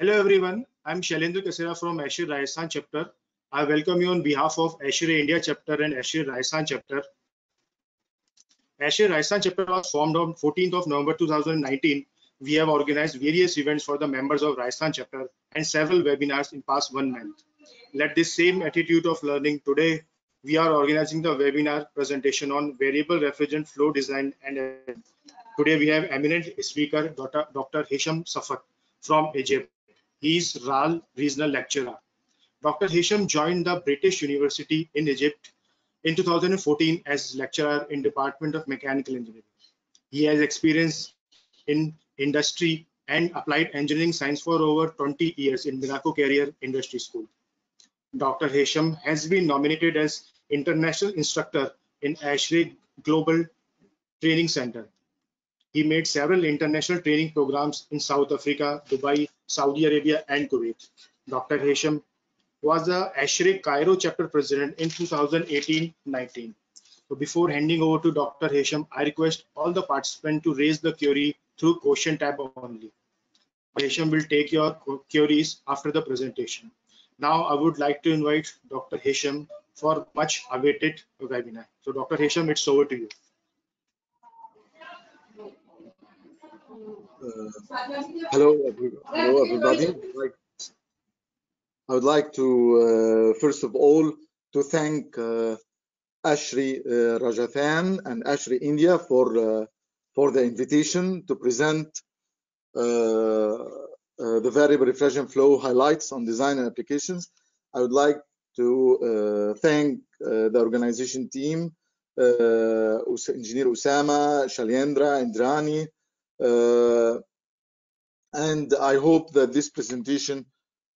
Hello everyone, I'm Shailendra Kasera from ASHRAE Rajasthan chapter. I welcome you on behalf of ASHRAE India chapter and ASHRAE Rajasthan chapter. ASHRAE Rajasthan chapter was formed on 14th of November 2019. We have organized various events for the members of Rajasthan chapter and several webinars in past one month. Let this same attitude of learning today, we are organizing the webinar presentation on variable refrigerant flow design and today we have eminent speaker Dr. Dr. Hisham Safat from Egypt. He is RAL regional lecturer. Dr. Hisham joined the British University in Egypt in 2014 as lecturer in Department of Mechanical Engineering. He has experience in industry and applied engineering science for over 20 years in Miraco Carrier Industry School. Dr. Hisham has been nominated as international instructor in ASHRAE Global Training Center. He made several international training programs in South Africa, Dubai, Saudi Arabia, and Kuwait. Dr. Hisham was the ASHRAE Cairo chapter president in 2018-19. So before handing over to Dr. Hisham, I request all the participants to raise the query through question tab only. Hisham will take your queries after the presentation. Now I would like to invite Dr. Hisham for much awaited webinar. So Dr. Hisham, it's over to you. Hello, hello everybody. I would like to, uh, first of all, to thank uh, ASHRAE uh, Rajasthan and ASHRAE India for uh, for the invitation to present uh, uh, the variable refrigerant flow highlights on design and applications. I would like to thank the organization team, Engineer Usama, Shailendra, Indrani, and I hope that this presentation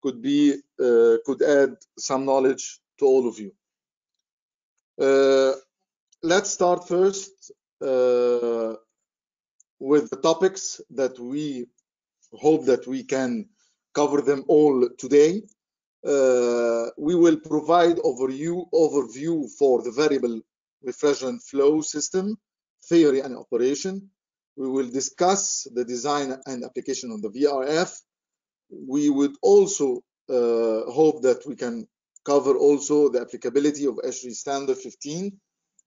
could be uh, could add some knowledge to all of you. Uh, let's start first uh, with the topics that we hope that we can cover them all today. Uh, we will provide overview overview for the variable refrigerant flow system theory and operation. We will discuss the design and application of the VRF we would also uh, hope that we can cover also the applicability of ASHRAE standard 15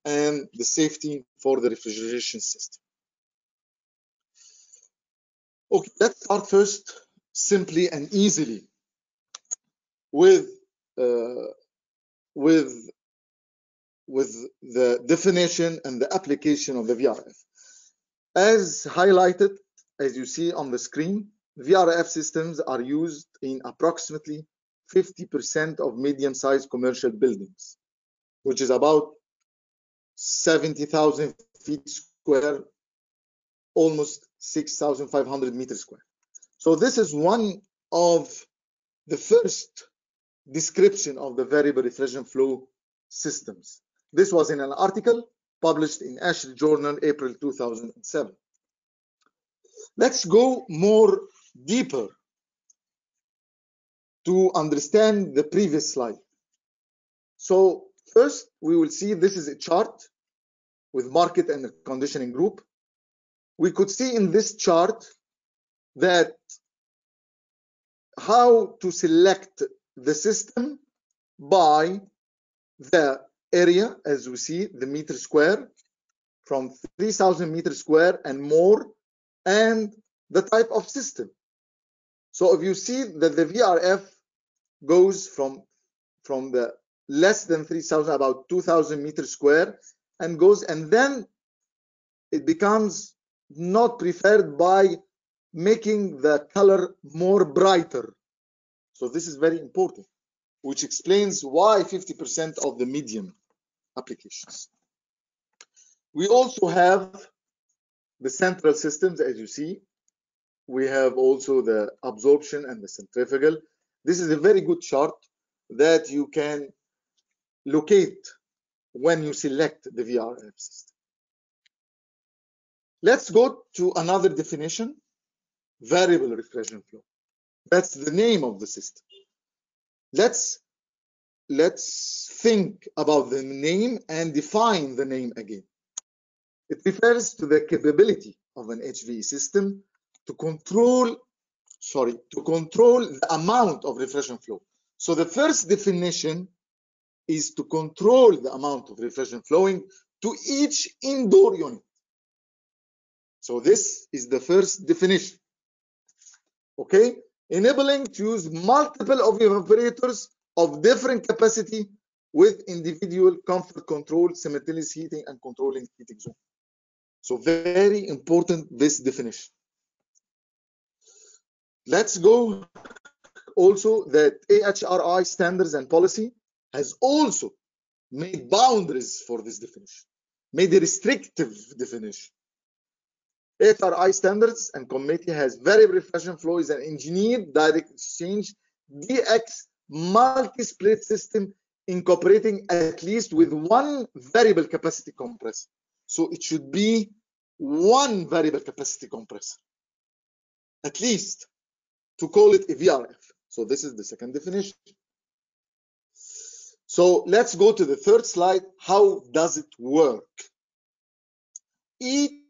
and the safety for the refrigeration system. Okay, let's start first simply and easily with uh, with with the definition and the application of the VRF. As highlighted, as you see on the screen, VRF systems are used in approximately 50% of medium-sized commercial buildings, which is about 70,000 feet square, almost 6,500 meters square. So this is one of the first description of the variable refrigerant flow systems. This was in an article published in ASHRAE Journal, April 2007. Let's go more deeper to understand the previous slide. So first, we will see this is a chart with market and conditioning group. We could see in this chart that how to select the system by the area, as we see, the meter square, from 3000 meter square and more, and the type of system. So if you see that the VRF goes from from the less than 3000 about 2000 meter square and goes and then it becomes not preferred by making the color more brighter so this is very important which explains why 50% of the medium applications we also have the central systems as you see we have also the absorption and the centrifugal. This is a very good chart that you can locate when you select the VRF system. Let's go to another definition, variable refrigerant flow. That's the name of the system. Let's let's think about the name and define the name again. It refers to the capability of an HVAC system to control sorry, to control the amount of refrigerant flow. So the first definition is to control the amount of refrigerant flowing to each indoor unit. So this is the first definition. Okay, enabling to use multiple of evaporators of different capacity with individual comfort control, simultaneous heating and controlling heating zone. So very important this definition. Let's go also that AHRI standards and policy has also made boundaries for this definition, made a restrictive definition. AHRI standards and committee has variable refrigerant flow is an engineered direct exchange DX multi-split system incorporating at least with one variable capacity compressor. So it should be one variable capacity compressor, at least to call it a VRF. So this is the second definition. So let's go to the third slide. How does it work? Each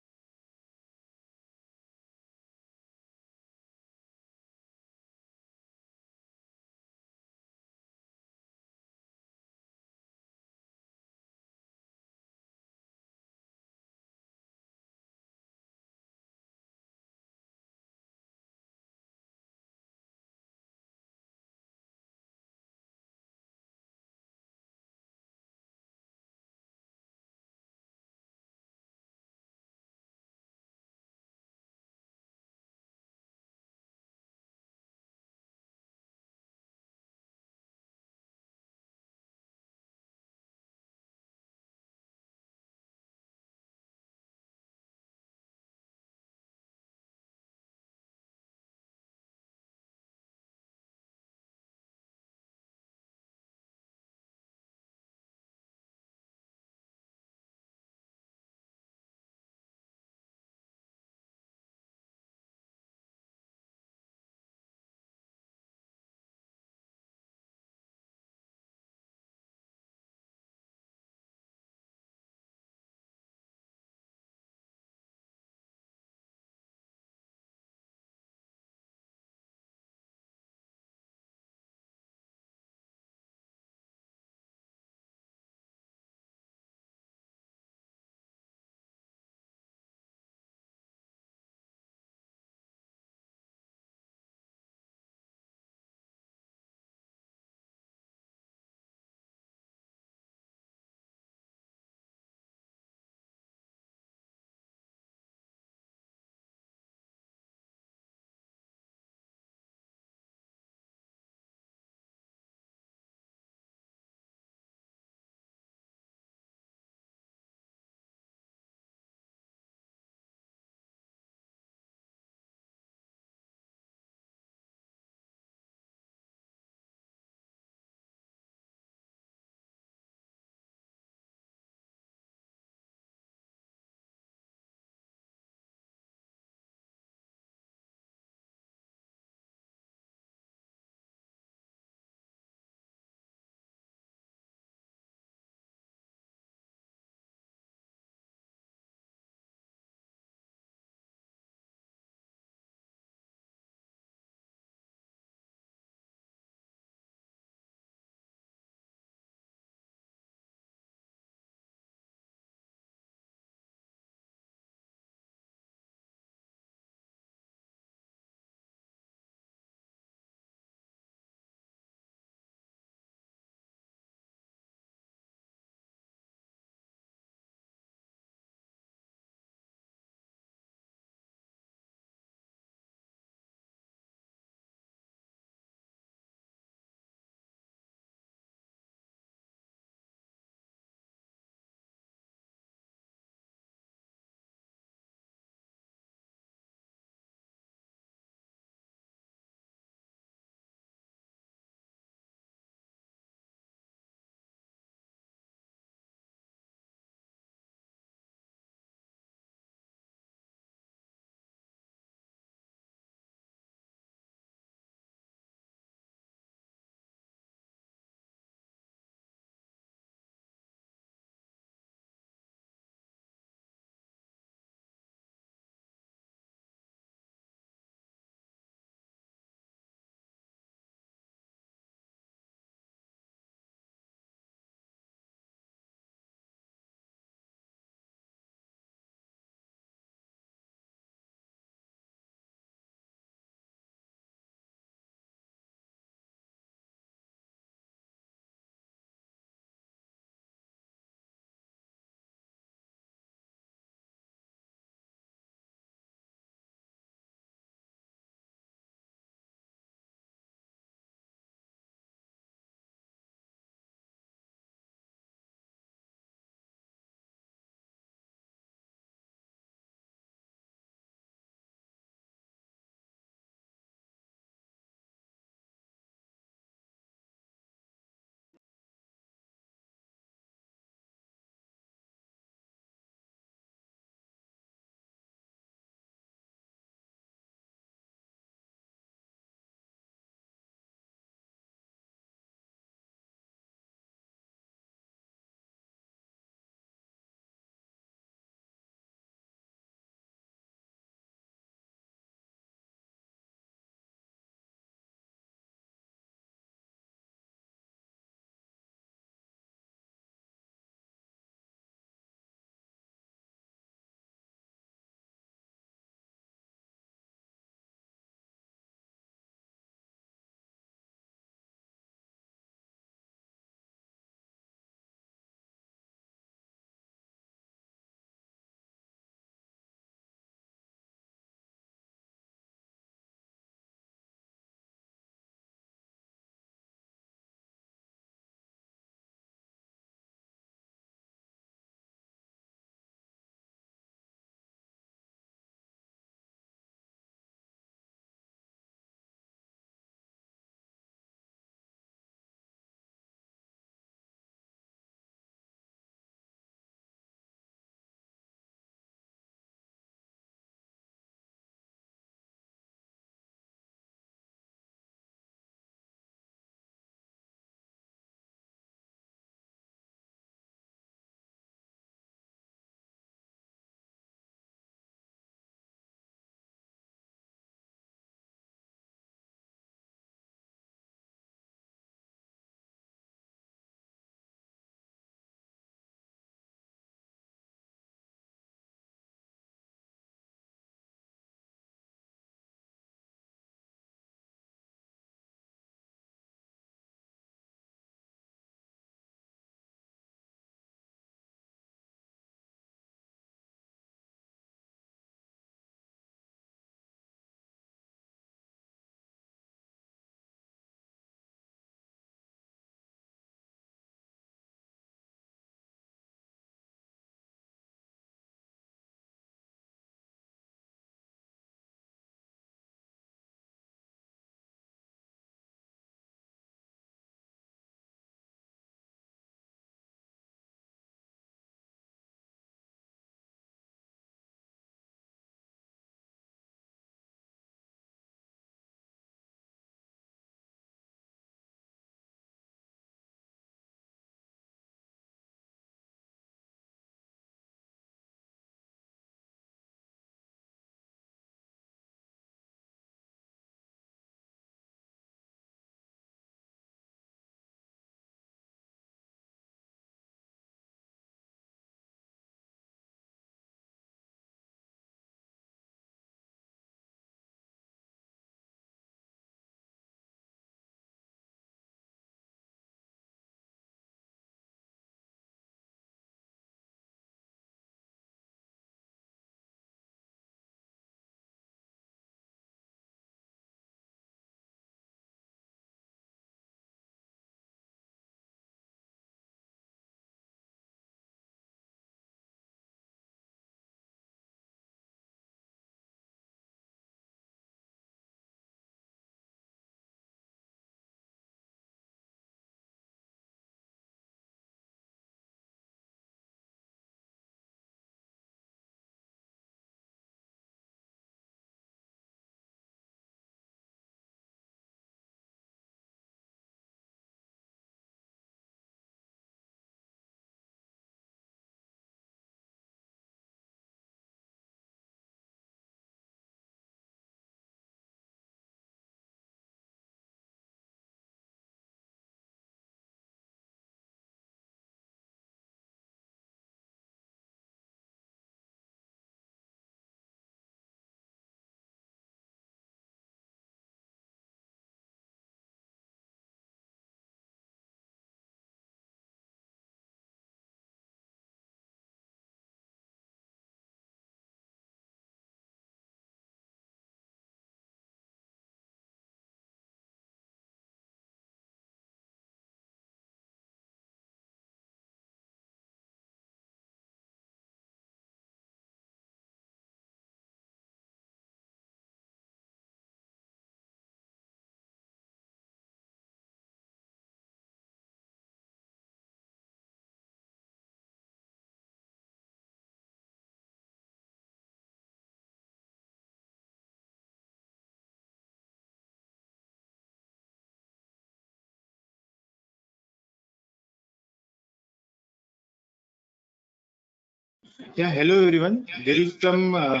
Yeah, hello everyone. There is some uh,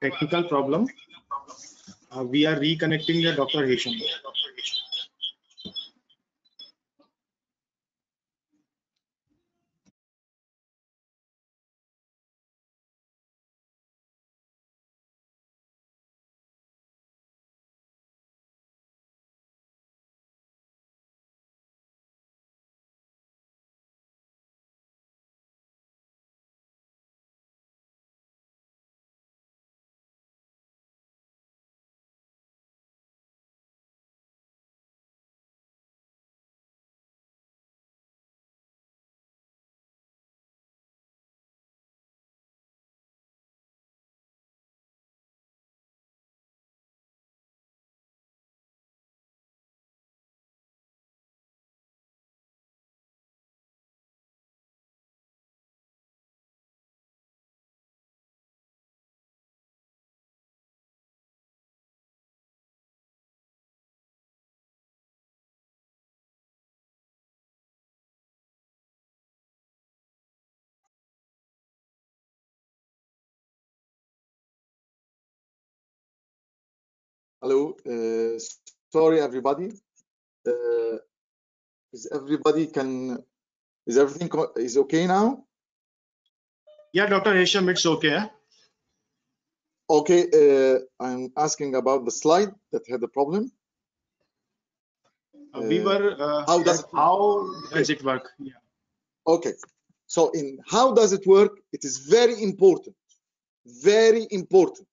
technical problem. Uh, we are reconnecting the Dr. Hesham. Hello. Uh, sorry, everybody. Uh, is everybody can? Is everything is okay now? Yeah, Dr. Hesham, it's okay. Okay. Uh, I'm asking about the slide that had the problem. Uh, we were. Uh, how does it- how does it work? Yeah. Okay. So in how does it work? It is very important, very important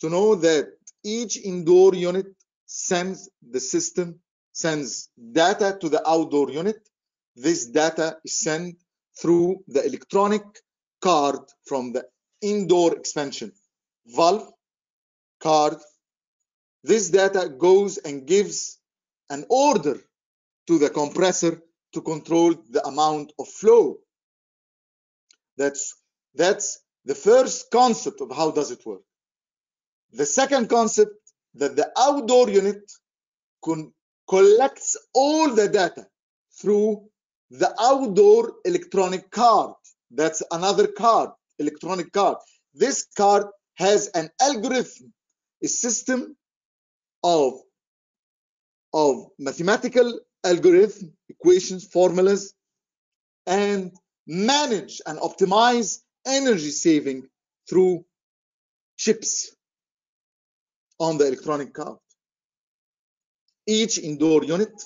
to know that each indoor unit sends the system, sends data to the outdoor unit. This data is sent through the electronic card from the indoor expansion valve card. This data goes and gives an order to the compressor to control the amount of flow. That's that's the first concept of how does it work. The second concept that the outdoor unit collects all the data through the outdoor electronic card. That's another card, electronic card. This card has an algorithm, a system of of mathematical algorithm, equations, formulas, and manage and optimize energy saving through chips on the electronic card. Each indoor unit,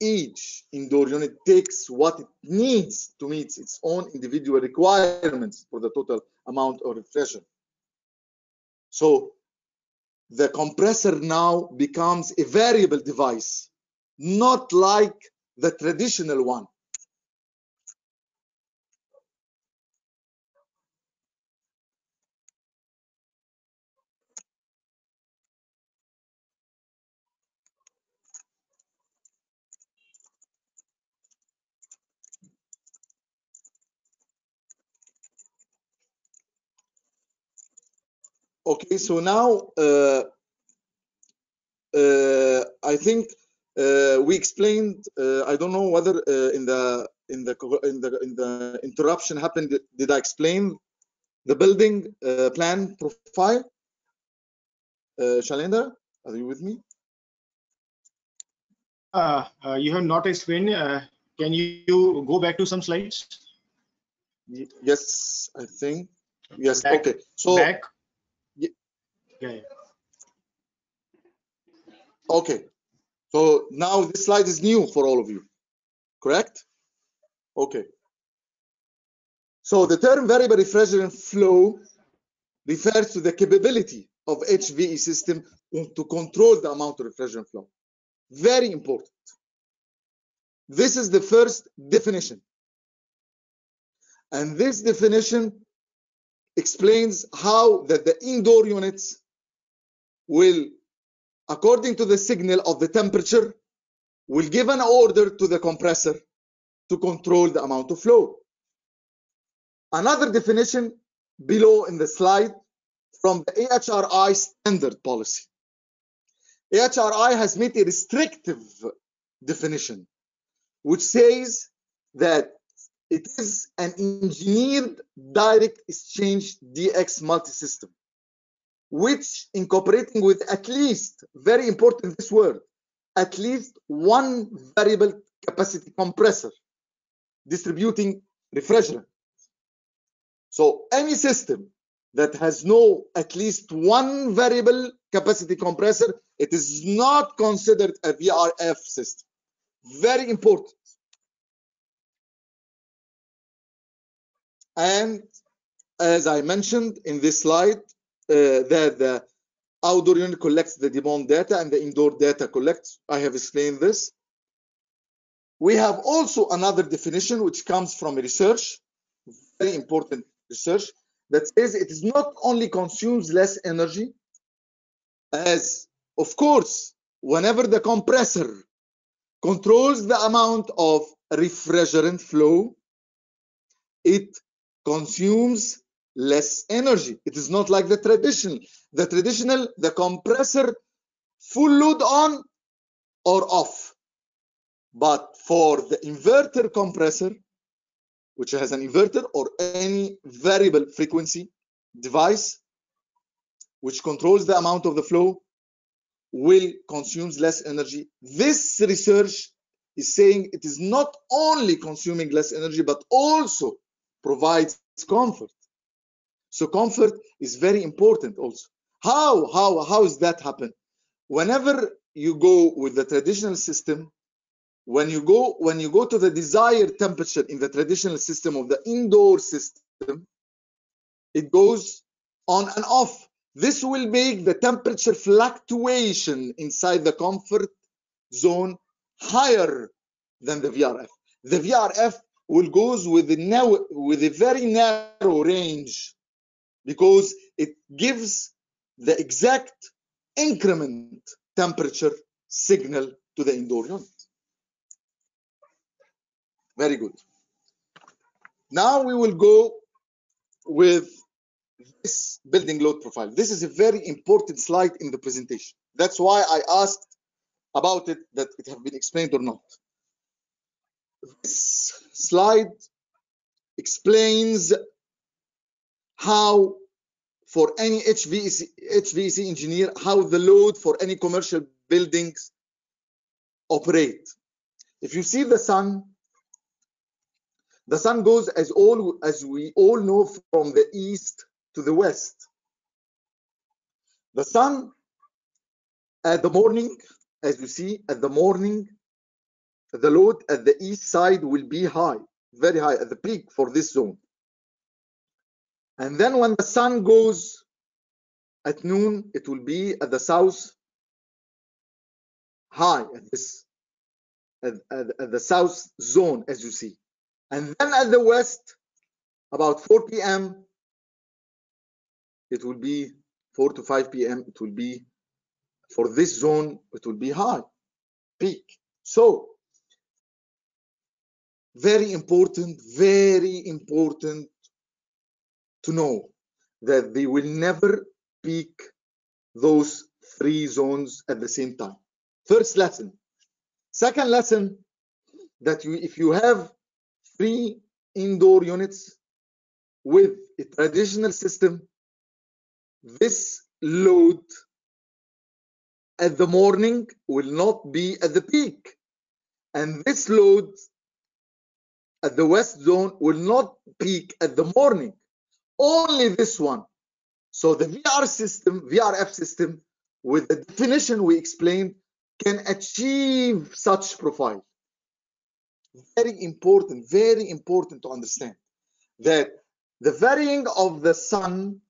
each indoor unit takes what it needs to meet its own individual requirements for the total amount of refrigerant. So the compressor now becomes a variable device, not like the traditional one. Okay, so now uh, uh, I think uh, we explained. Uh, I don't know whether uh, in the in the in the in the interruption happened. Did I explain the building uh, plan profile? Uh, Shalenda, are you with me? Uh, uh, you have not explained. Uh, can you, you go back to some slides? Yes, I think. Yes. Back- okay. So back. Ye- Yeah, yeah. okay. So now this slide is new for all of you, correct? Okay. So the term variable refrigerant flow refers to the capability of HVAC system to control the amount of refrigerant flow. Very important. This is the first definition. And this definition explains how that the indoor units will, according to the signal of the temperature, will give an order to the compressor to control the amount of flow. Another definition below in the slide from the AHRI standard policy. AHRI has made a restrictive definition, which says that it is an engineered direct exchange DX multi-system, which incorporating with at least, very important this word, at least one variable capacity compressor distributing refrigerant. So any system that has no at least one variable capacity compressor, it is not considered a VRF system. Very important. And as I mentioned in this slide, Uh, that the outdoor unit collects the demand data and the indoor data collects. I have explained this. We have also another definition which comes from research, very important research, that says it is not only consumes less energy, as of course, whenever the compressor controls the amount of refrigerant flow, it consumes less energy. It is not like the traditional. The traditional, the compressor full load on or off. But for the inverter compressor, which has an inverter or any variable frequency device, which controls the amount of the flow, will consumes less energy. This research is saying it is not only consuming less energy, but also provides comfort. So comfort is very important also. How, how, how does that happen? Whenever you go with the traditional system, when you go when you go to the desired temperature in the traditional system of the indoor system, it goes on and off. This will make the temperature fluctuation inside the comfort zone higher than the VRF. The VRF will goes with narrow, with a very narrow range because it gives the exact increment temperature signal to the indoor unit. Very good. Now we will go with this building load profile. This is a very important slide in the presentation. That's why I asked about it, that it have been explained or not. This slide explains how for any HVAC, HVAC engineer, how the load for any commercial buildings operate. If you see the sun, the sun goes as all as we all know from the east to the west. The sun at the morning, as you see, at the morning, the load at the east side will be high, very high at the peak for this zone. And then when the sun goes at noon, it will be at the south high at this at, at, at the south zone, as you see. And then at the west, about 4 p.m., it will be 4 to 5 p.m. It will be for this zone, it will be high, peak. So, very important, very important to know that they will never peak those three zones at the same time. First lesson. Second lesson that you, if you have three indoor units with a traditional system, this load at the morning will not be at the peak. And this load at the west zone will not peak at the morning. Only this one. So the VR system, VRF system, with the definition we explained, can achieve such profile. Very important, very important to understand that the varying of the sun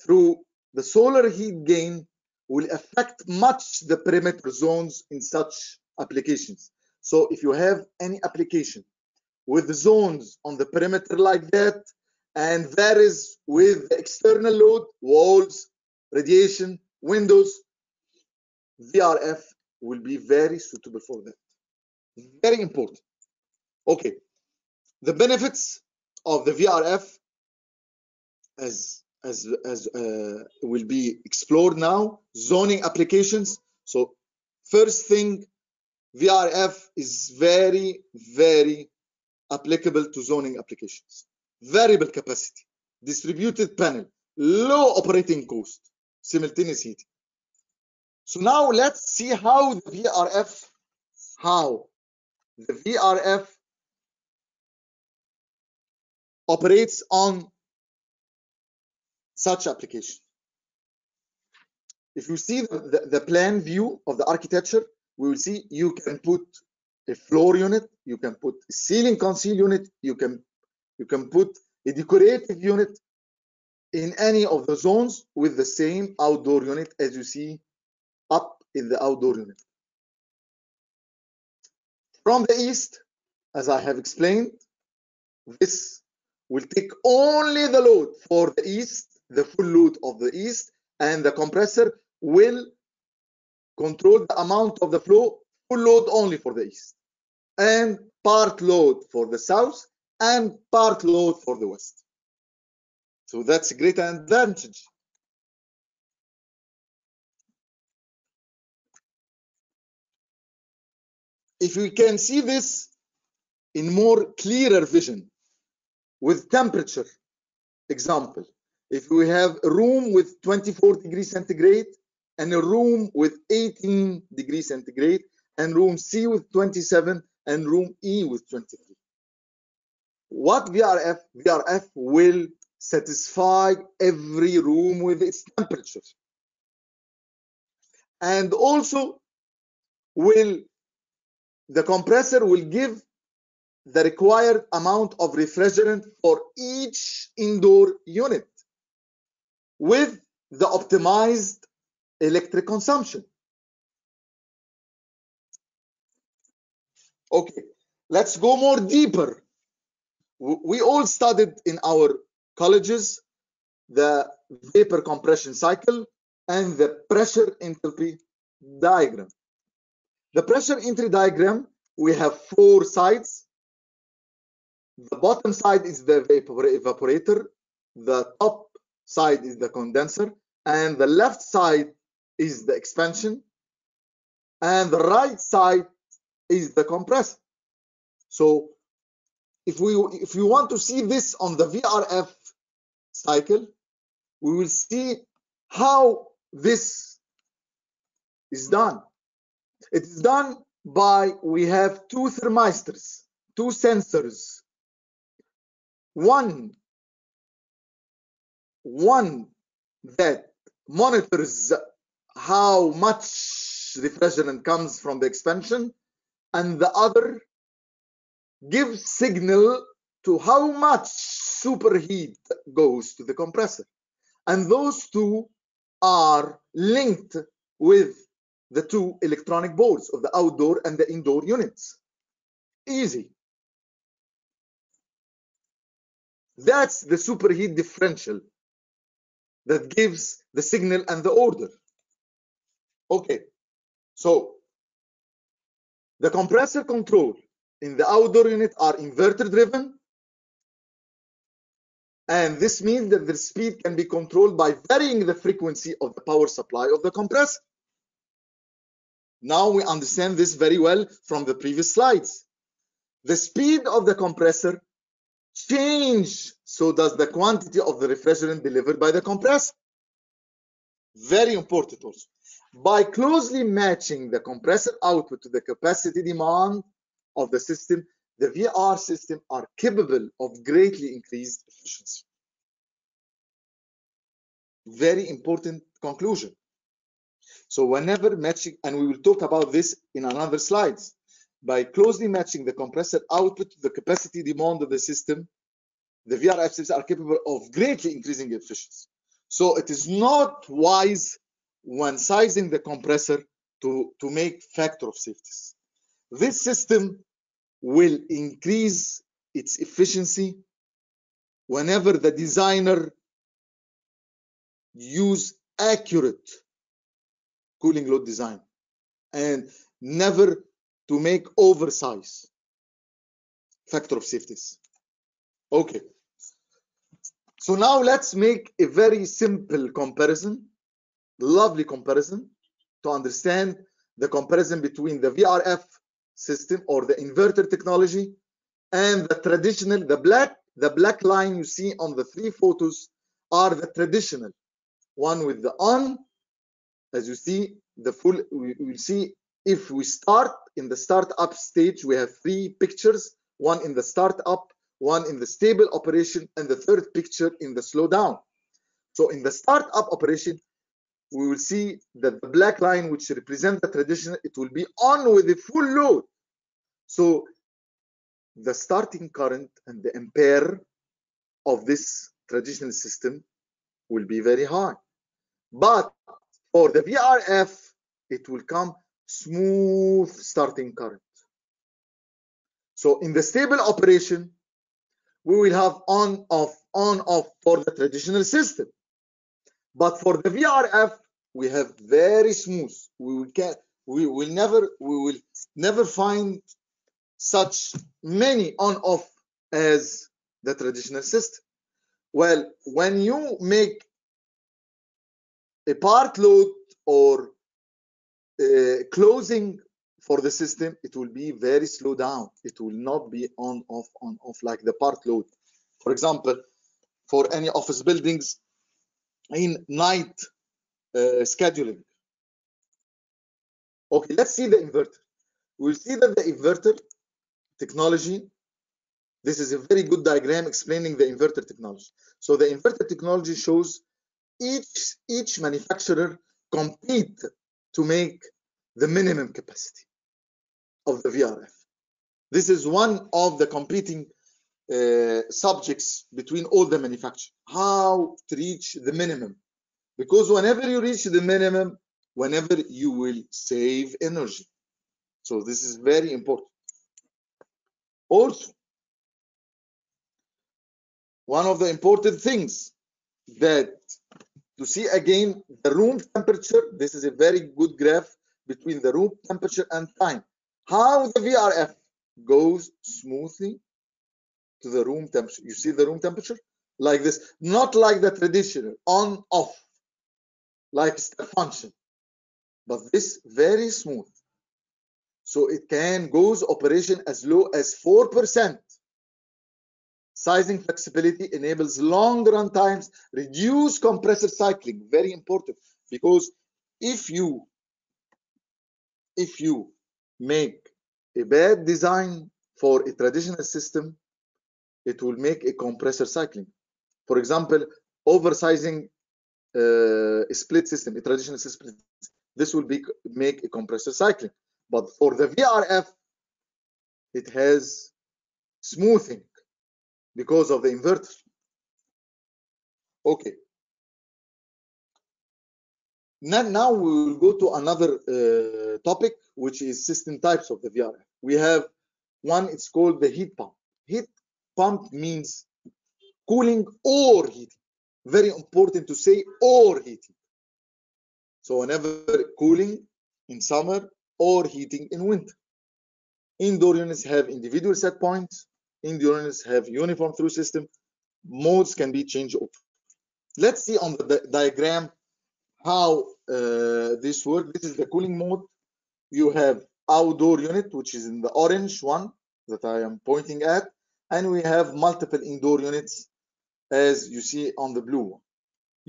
through the solar heat gain will affect much the perimeter zones in such applications. So if you have any application with zones on the perimeter like that, and varies with the external load, walls, radiation, windows, VRF will be very suitable for that. Very important. Okay, the benefits of the VRF as as as uh, will be explored now. Zoning applications. So first thing, VRF is very very applicable to zoning applications. Variable capacity, distributed panel, low operating cost, simultaneous. So now let's see how the VRF, how the VRF operates on such application. If you see the, the, the plan view of the architecture, we will see you can put a floor unit, you can put a ceiling conceal unit, you can you can put a decorative unit in any of the zones with the same outdoor unit as you see up in the outdoor unit. From the east, as I have explained, this will take only the load for the east, the full load of the east, and the compressor will control the amount of the flow, full load only for the east, and part load for the south, and part load for the west. So that's a great advantage. If we can see this in more clearer vision with temperature example, if we have a room with 24 degrees centigrade and a room with 18 degrees centigrade and room C with 27 and room E with 23. What VRF? VRF will satisfy every room with its temperature and also will the compressor will give the required amount of refrigerant for each indoor unit with the optimized electric consumption. Okay, let's go more deeper. We all studied in our colleges the vapor compression cycle and the pressure enthalpy diagram. The pressure enthalpy diagram, we have four sides. The bottom side is the vapor evaporator, the top side is the condenser, and the left side is the expansion, and the right side is the compressor. So if we if we want to see this on the VRF cycle, we will see how this is done. It is done by we have two thermistors, two sensors. One, one that monitors how much refrigerant comes from the expansion, and the other gives signal to how much superheat goes to the compressor. And those two are linked with the two electronic boards of the outdoor and the indoor units. Easy. That's the superheat differential that gives the signal and the order. Okay, so the compressor control in the outdoor unit are inverter driven and this means that the speed can be controlled by varying the frequency of the power supply of the compressor. Now we understand this very well from the previous slides. The speed of the compressor change, so does the quantity of the refrigerant delivered by the compressor. Very important also. By closely matching the compressor output to the capacity demand of the system, the VR system are capable of greatly increased efficiency. Very important conclusion. So whenever matching, and we will talk about this in another slides, by closely matching the compressor output to the capacity demand of the system, the VRF systems are capable of greatly increasing efficiency. So it is not wise when sizing the compressor to, to make factor of safeties. This system will increase its efficiency whenever the designer use accurate cooling load design and never to make oversize factor of safeties. Okay. So now let's make a very simple comparison, lovely comparison to understand the comparison between the VRF system or the inverter technology and the traditional, the black, the black line you see on the three photos are the traditional. One with the on, as you see, the full, we will see if we start in the startup stage, we have three pictures, one in the startup, one in the stable operation, and the third picture in the slowdown. So in the startup operation, we will see that the black line, which represents the traditional, it will be on with the full load. So the starting current and the ampere of this traditional system will be very high. But for the VRF, it will come smooth starting current. So in the stable operation, we will have on off on off for the traditional system. But for the VRF, we have very smooth. We will can we will never we will never find such many on off as the traditional system. Well, when you make a part load or uh, closing for the system, it will be very slow down. It will not be on off on off like the part load. For example, for any office buildings in night uh, scheduling. Okay, let's see the inverter. We'll see that the inverter technology, this is a very good diagram explaining the inverter technology. So the inverter technology shows each, each manufacturer compete to make the minimum capacity of the VRF. This is one of the competing uh, subjects between all the manufacturers. How to reach the minimum. Because whenever you reach the minimum, whenever you will save energy. So this is very important. Also, one of the important things that to see again the room temperature, this is a very good graph between the room temperature and time. How the VRF goes smoothly to the room temperature. You see the room temperature? Like this, not like the traditional on off, like step function, but this very smooth. So it can goes operation as low as 4%. Sizing flexibility enables long run times, reduce compressor cycling, very important because if you if you make a bad design for a traditional system, it will make a compressor cycling. For example, oversizing uh, a split system, a traditional system, this will be make a compressor cycling. But for the VRF, it has smoothing because of the inverter. Okay. Now, now we will go to another uh, topic, which is system types of the VRF. We have one, it's called the heat pump. Heat pump means cooling or heating. Very important to say or heating. So whenever cooling in summer or heating in winter. Indoor units have individual set points. Indoor units have uniform through system. Modes can be changed over. Let's see on the di diagram how uh, this works. This is the cooling mode. You have outdoor unit, which is in the orange one that I am pointing at, and we have multiple indoor units as you see on the blue one.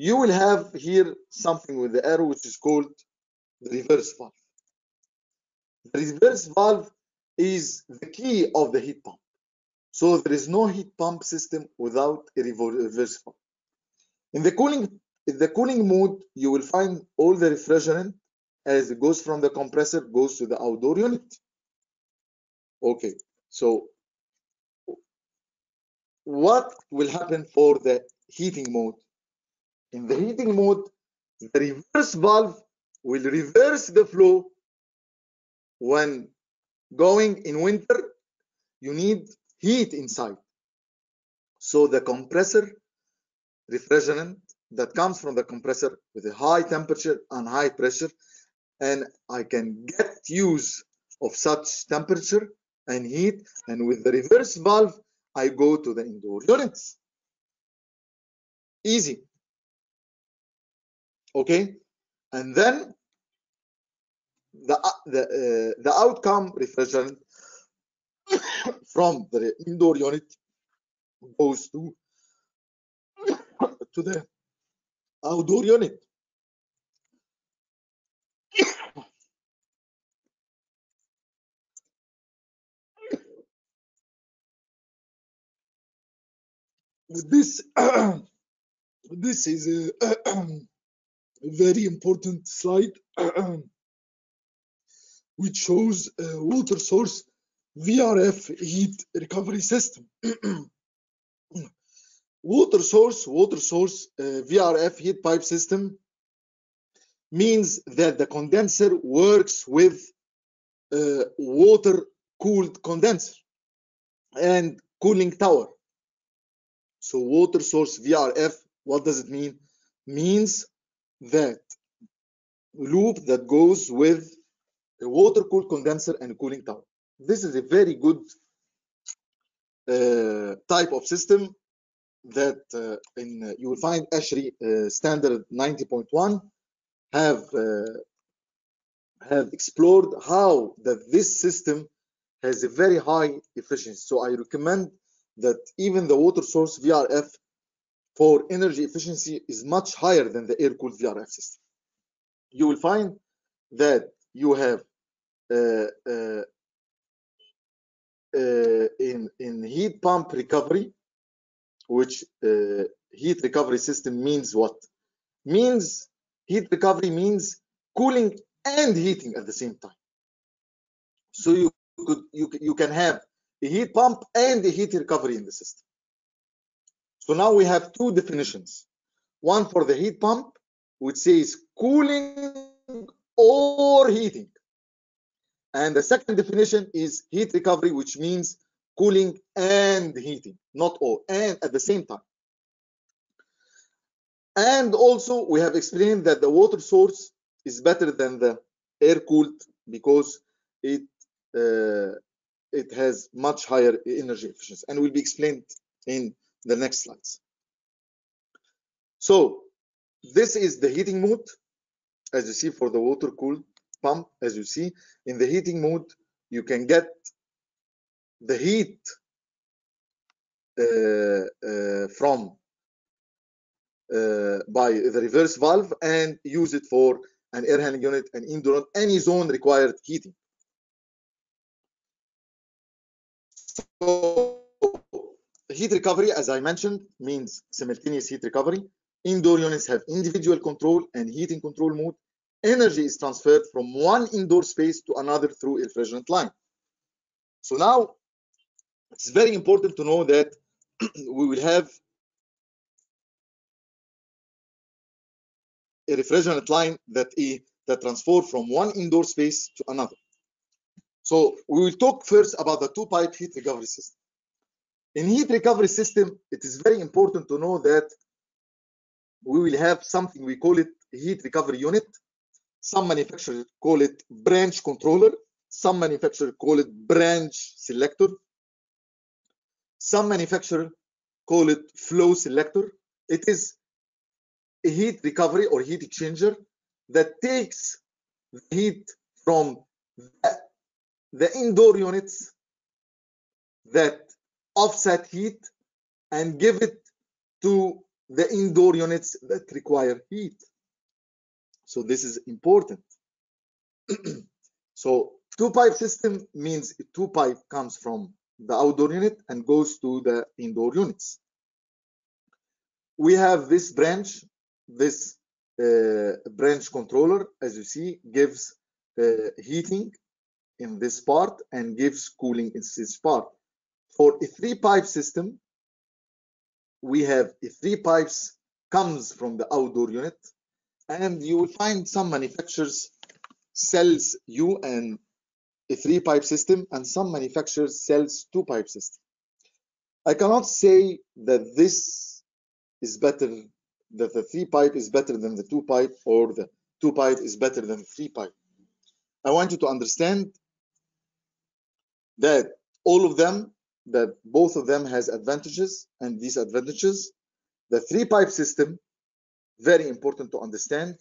You will have here something with the arrow, which is called the reverse valve. The reverse valve is the key of the heat pump. So there is no heat pump system without a reverse uh, valve. In the cooling in the cooling mode, you will find all the refrigerant as it goes from the compressor goes to the outdoor unit. Okay, so what will happen for the heating mode? In the heating mode, the reverse valve will reverse the flow when going in winter, you need heat inside. So the compressor refrigerant that comes from the compressor with a high temperature and high pressure, and I can get use of such temperature and heat, and with the reverse valve, I go to the indoor units. Easy. Okay, and then the the uh, the outcome refrigerant from the indoor unit goes to to the outdoor unit. This this is a, a very important slide which shows water source VRF heat recovery system. water source, water source uh, VRF heat pump system means that the condenser works with uh, water cooled condenser and cooling tower. So water source VRF, what does it mean? Means that loop that goes with water cooled condenser and cooling tower. This is a very good uh, type of system that uh, in uh, you will find ASHRAE uh, standard 90.1 have uh, have explored how that this system has a very high efficiency. So I recommend that even the water source VRF for energy efficiency is much higher than the air-cooled VRF system. You will find that you have Uh, uh, uh, in in heat pump recovery, which uh, heat recovery system means what? Means heat recovery means cooling and heating at the same time. So you could you you can have a heat pump and a heat recovery in the system. So now we have two definitions. One for the heat pump, which says cooling or heating. And the second definition is heat recovery, which means cooling and heating, not all, and at the same time. And also, we have explained that the water source is better than the air-cooled because it uh, it has much higher energy efficiency, and will be explained in the next slides. So, this is the heating mode, as you see for the water-cooled pump, as you see. In the heating mode, you can get the heat uh, uh, from uh, by the reverse valve and use it for an air handling unit, an indoor, any zone required heating. So heat recovery, as I mentioned, means simultaneous heat recovery. Indoor units have individual control and heating control mode. Energy is transferred from one indoor space to another through a refrigerant line. So now it's very important to know that we will have a refrigerant line that is that transfer from one indoor space to another. So we will talk first about the two-pipe heat recovery system. In heat recovery system, it is very important to know that we will have something we call it heat recovery unit. Some manufacturers call it branch controller. Some manufacturers call it branch selector. Some manufacturers call it flow selector. It is a heat recovery or heat exchanger that takes the heat from the, the indoor units that offset heat and give it to the indoor units that require heat. So this is important. so two pipe system means two pipe comes from the outdoor unit and goes to the indoor units. We have this branch, this uh, branch controller, as you see, gives uh, heating in this part and gives cooling in this part. For a three pipe system, we have a three pipes comes from the outdoor unit and you will find some manufacturers sells you and a three pipe system and some manufacturers sells two pipe system. I cannot say that this is better, that the three pipe is better than the two pipe or the two pipe is better than three pipe. I want you to understand that all of them, that both of them has advantages and disadvantages. The three pipe system, very important to understand.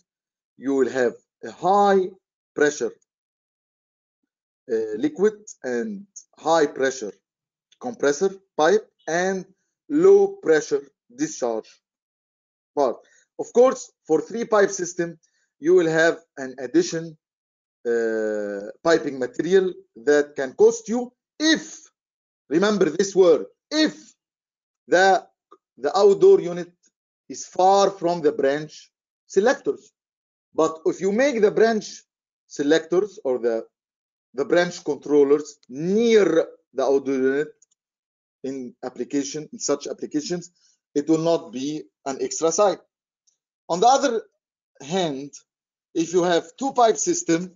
You will have a high pressure uh, liquid and high pressure compressor pipe and low pressure discharge part. Of course, for three pipe system, you will have an addition uh, piping material that can cost you if, remember this word, if the, the outdoor unit is far from the branch selectors. But if you make the branch selectors or the, the branch controllers near the outdoor unit in application, in such applications, it will not be an extra site. On the other hand, if you have two pipe system,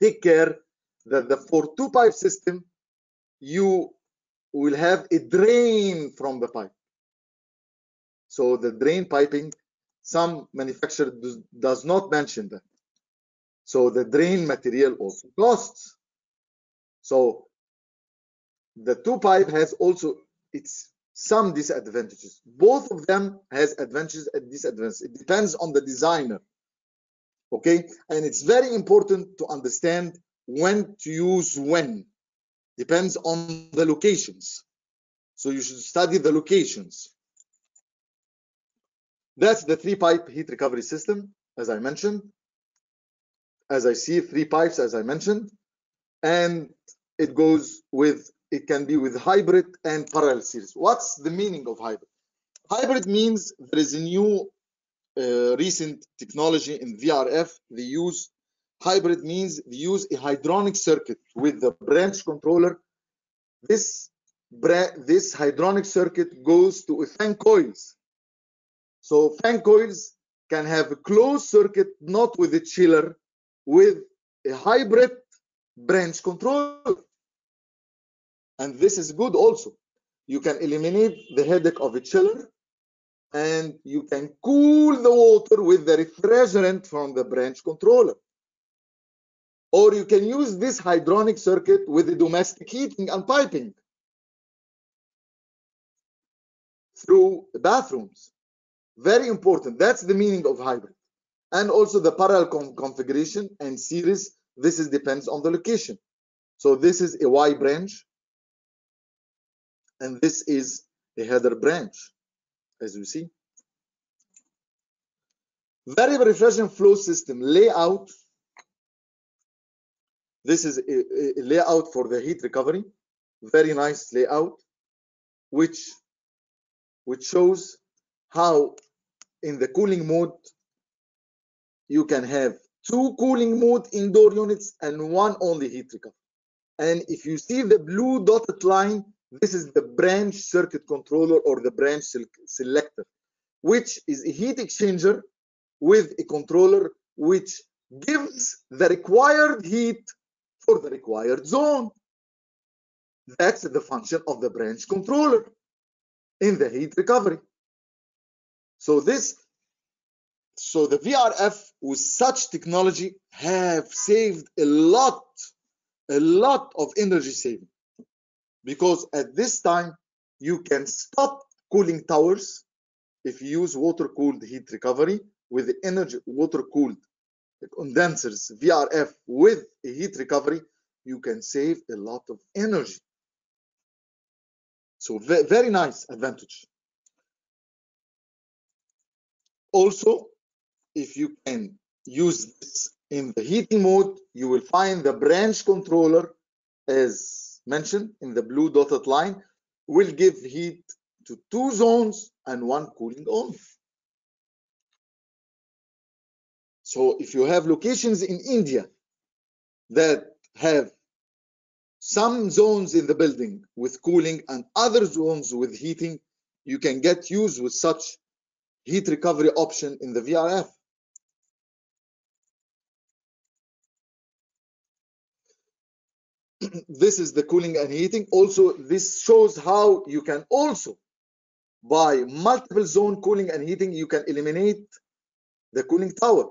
take care that the for two pipe system, you will have a drain from the pipe. So the drain piping, some manufacturer does, not mention that. So the drain material also costs. So the two pipe has also its some disadvantages. Both of them has advantages and disadvantages. It depends on the designer. Okay, and it's very important to understand when to use when. Depends on the locations. So you should study the locations. That's the three pipe heat recovery system, as I mentioned. As I see three pipes, as I mentioned, and it goes with it can be with hybrid and parallel series. What's the meaning of hybrid? Hybrid means there is a new uh, recent technology in VRF. They use hybrid means they use a hydronic circuit with the branch controller. This this hydronic circuit goes to a fan coils. So fan coils can have a closed circuit, not with a chiller, with a hybrid branch controller and this is good also. You can eliminate the headache of a chiller and you can cool the water with the refrigerant from the branch controller. Or you can use this hydronic circuit with the domestic heating and piping through the bathrooms very important. That's the meaning of hybrid. And also the parallel configuration and series this is depends on the location. So this is a y branch and this is a header branch as you see. Variable refrigerant flow system layout. This is a, a layout for the heat recovery. Very nice layout which which shows how in the cooling mode you can have two cooling mode indoor units and one only heat recovery and if you see the blue dotted line this is the branch circuit controller or the branch selector, which is a heat exchanger with a controller which gives the required heat for the required zone. That's the function of the branch controller in the heat recovery. So this, so the VRF with such technology have saved a lot, a lot of energy saving. Because at this time you can stop cooling towers if you use water cooled heat recovery with the energy water cooled condensers VRF with heat recovery you can save a lot of energy. So very nice advantage also if you can use this in the heating mode you will find the branch controller as mentioned in the blue dotted line will give heat to two zones and one cooling only. So if you have locations in India that have some zones in the building with cooling and other zones with heating, you can get used with such heat recovery option in the VRF. this is the cooling and heating. Also this shows how you can also by multiple zone cooling and heating you can eliminate the cooling tower.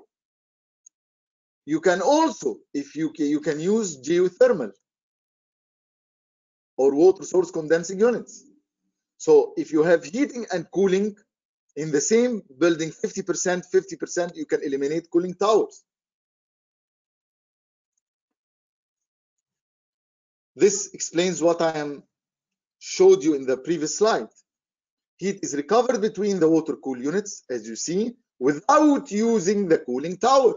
You can also if you can, you can use geothermal or water source condensing units. So if you have heating and cooling in the same building 50% 50% you can eliminate cooling towers This explains what I am showed you in the previous slide. Heat is recovered between the water cool units, as you see, without using the cooling tower.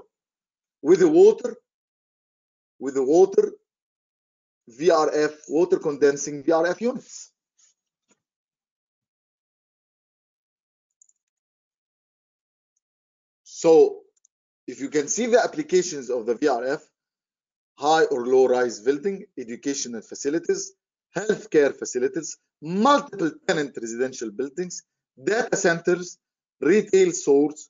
With the water, with the water VRF, water condensing VRF units. So if you can see the applications of the VRF, high or low rise building, educational facilities, healthcare facilities, multiple tenant residential buildings, data centers, retail stores,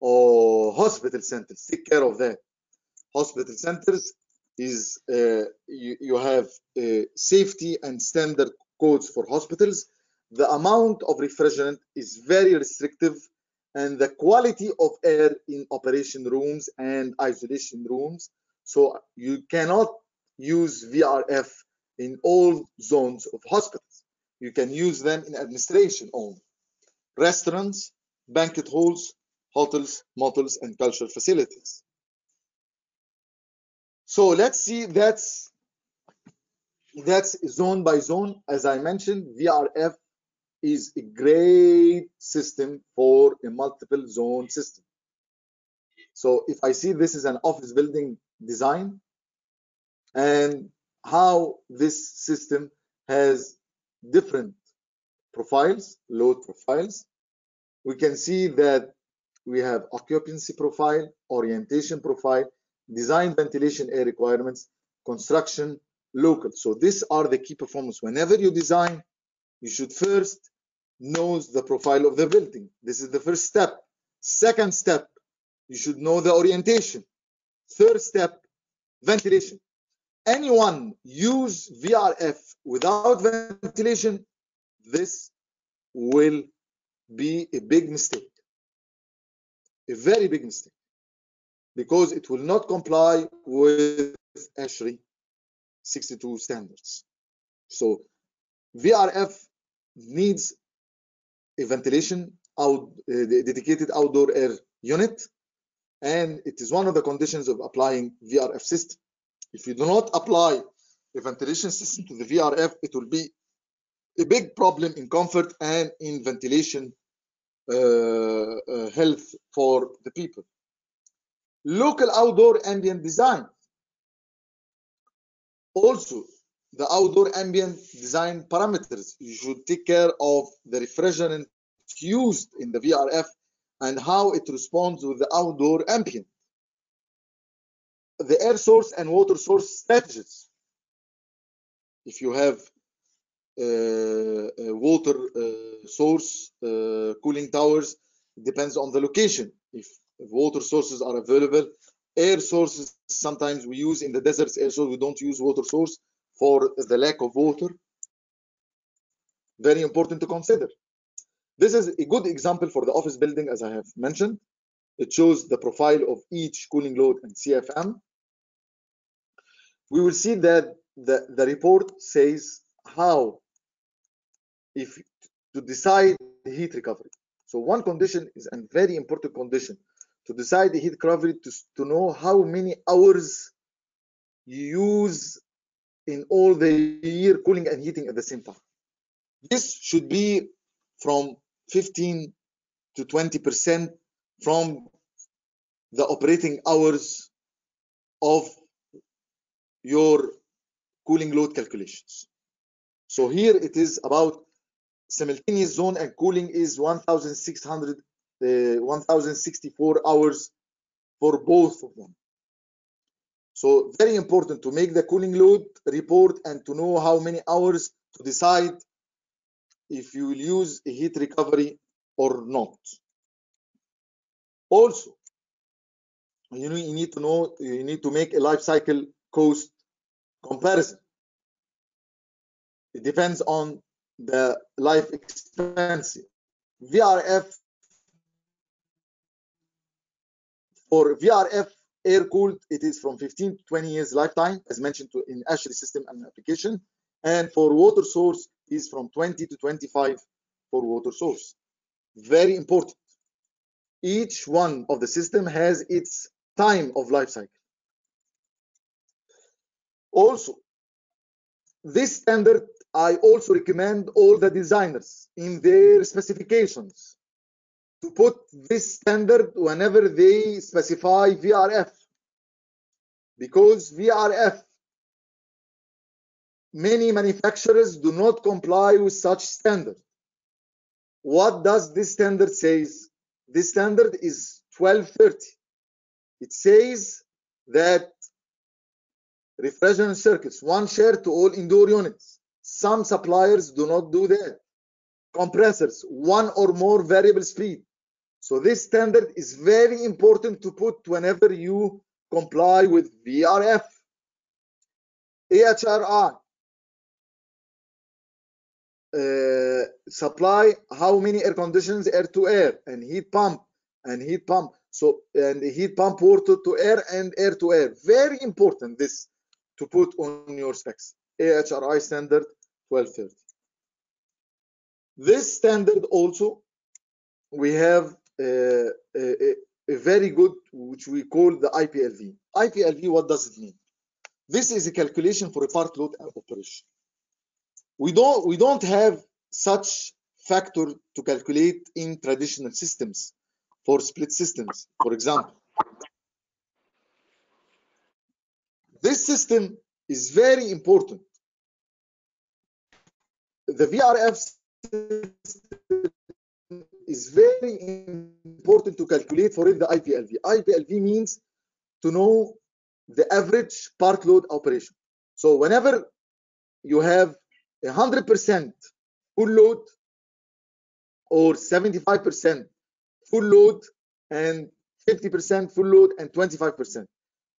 or hospital centers. Take care of that. Hospital centers is uh, you, you have uh, safety and standard codes for hospitals. The amount of refrigerant is very restrictive and the quality of air in operation rooms and isolation rooms. So you cannot use VRF in all zones of hospitals. You can use them in administration only. Restaurants, banquet halls, hotels, motels, and cultural facilities. So let's see that's that's zone by zone. As I mentioned, VRF is a great system for a multiple zone system. So if I see this is an office building design and how this system has different profiles, load profiles, we can see that we have occupancy profile, orientation profile, design ventilation air requirements, construction, local. So these are the key performance. Whenever you design, you should first know the profile of the building. This is the first step. Second step, you should know the orientation. Third step, ventilation. Anyone use VRF without ventilation, this will be a big mistake. A very big mistake. Because it will not comply with ASHRAE 62 standards. So VRF needs a ventilation out uh, dedicated outdoor air unit and it is one of the conditions of applying VRF system. If you do not apply a ventilation system to the VRF, it will be a big problem in comfort and in ventilation uh, uh, health for the people. Local outdoor ambient design. Also, the outdoor ambient design parameters. You should take care of the refrigerant used in the VRF and how it responds with the outdoor ambient. The air source and water source strategies. If you have uh, water uh, source, uh, cooling towers, it depends on the location. If, if water sources are available, air sources sometimes we use in the deserts air source, we don't use water source for the lack of water. Very important to consider. This is a good example for the office building, as I have mentioned. It shows the profile of each cooling load and CFM. We will see that the, the report says how if to decide the heat recovery. So one condition is a very important condition to decide the heat recovery to, to know how many hours you use in all the year cooling and heating at the same time. This should be from 15 to 20 percent from the operating hours of your cooling load calculations. So here it is about simultaneous zone and cooling is 1,600, uh, 1,064 hours for both of them. So very important to make the cooling load report and to know how many hours to decide if you will use heat recovery or not. Also, you, you need to know, you need to make a life cycle cost comparison. It depends on the life expectancy. VRF for VRF air cooled, it is from 15 to 20 years lifetime, as mentioned to, in ASHRAE system and application. And for water source is from 20 to 25 for water source. Very important. Each one of the system has its time of life cycle. Also, this standard, I also recommend all the designers in their specifications to put this standard whenever they specify VRF. Because VRF, many manufacturers do not comply with such standard. What does this standard says? This standard is 1230. It says that refrigerant circuits, one share to all indoor units. Some suppliers do not do that. Compressors, one or more variable speed. So this standard is very important to put whenever you comply with VRF. AHRI, uh, supply how many air conditioners air to air and heat pump and heat pump. So and heat pump water to air and air to air. Very important this to put on your specs. AHRI standard 1230 this standard also we have uh, a, a very good which we call the IPLV IPLV what does it mean? This is a calculation for a part load operation. We don't we don't have such factor to calculate in traditional systems for split systems for example. This system is very important. The vrf is very important to calculate for it the iplv iplv means to know the average part load operation so whenever you have 100% full load or 75% full load and 50% full load and 25%.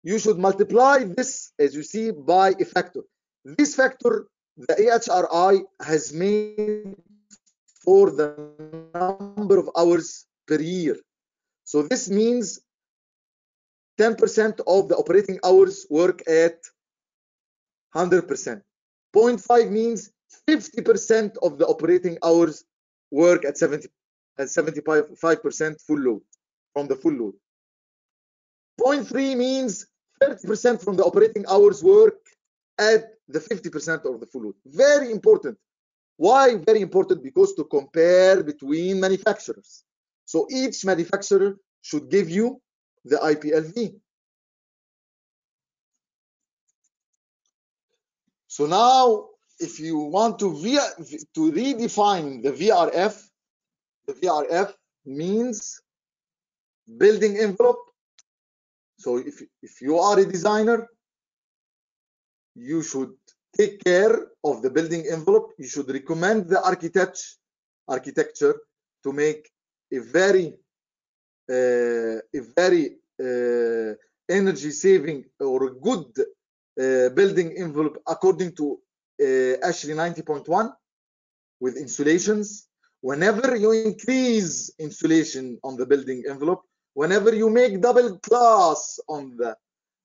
You should multiply this, as you see, by a factor. This factor, the AHRI has made for the number of hours per year. So this means 10% of the operating hours work at 100%. 0.5 means 50% of the operating hours work at 70 at 75% full load from the full load. 0.3 means 30% from the operating hours work at the 50% of the full load. Very important. Why very important? Because to compare between manufacturers. So each manufacturer should give you the IPLV. So now, if you want to to redefine the VRF, the VRF means building envelope. So if, if you are a designer, you should take care of the building envelope. You should recommend the architect, architecture to make a very, uh, a very uh, energy saving or good uh, building envelope according to uh, ASHRAE 90.1 with insulations. Whenever you increase insulation on the building envelope, whenever you make double class on the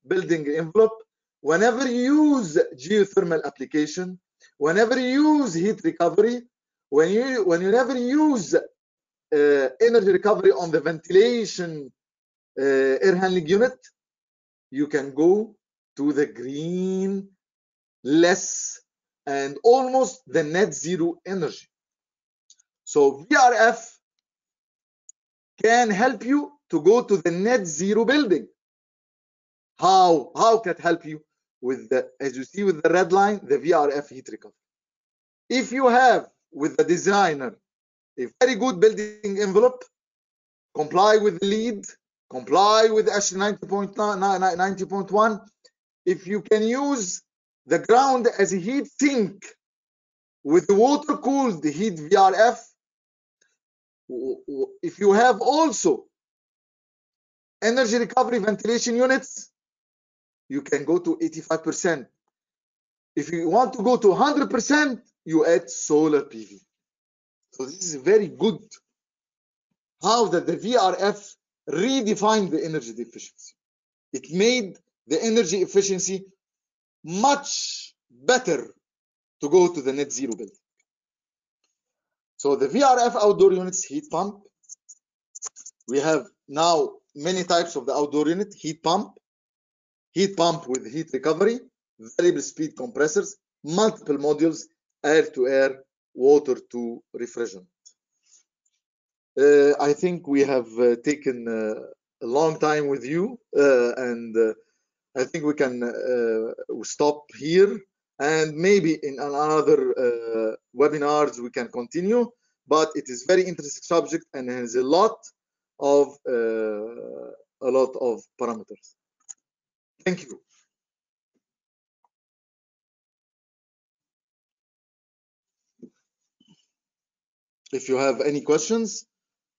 building envelope, whenever you use geothermal application, whenever you use heat recovery, when you when you never use uh, energy recovery on the ventilation uh, air handling unit, you can go to the green less and almost the net zero energy. So VRF can help you to go to the net zero building. How? How can it help you? With the, as you see with the red line, the VRF heat recovery. If you have with the designer a very good building envelope, comply with LEED, comply with ASHRAE 90.1, if you can use the ground as a heat sink with water cooled heat VRF, if you have also energy recovery ventilation units, you can go to 85%. If you want to go to 100%, you add solar PV. So this is very good. How that the VRF redefined the energy efficiency. It made the energy efficiency much better to go to the net zero building. So the VRF outdoor units heat pump. We have now many types of the outdoor unit heat pump, heat pump with heat recovery, variable speed compressors, multiple modules, air to air, water to refrigerant. Uh, I think we have uh, taken uh, a long time with you, uh, and uh, I think we can uh, stop here. And maybe in another webinars we can continue. But it is very interesting subject and has a lot of a lot of parameters. Thank you. If you have any questions,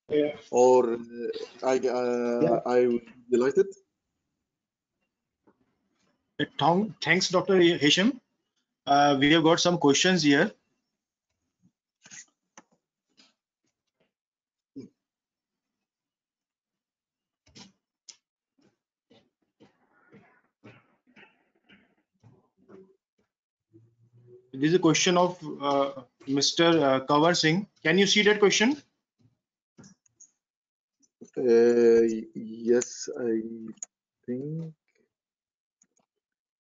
Yeah. or uh, I uh, Yeah. I would be delighted. Thanks, Dr. Hisham. Uh, we have got some questions here. This is a question of uh, Mr. Uh, Kanwar Singh. Can you see that question? Uh, yes, I think.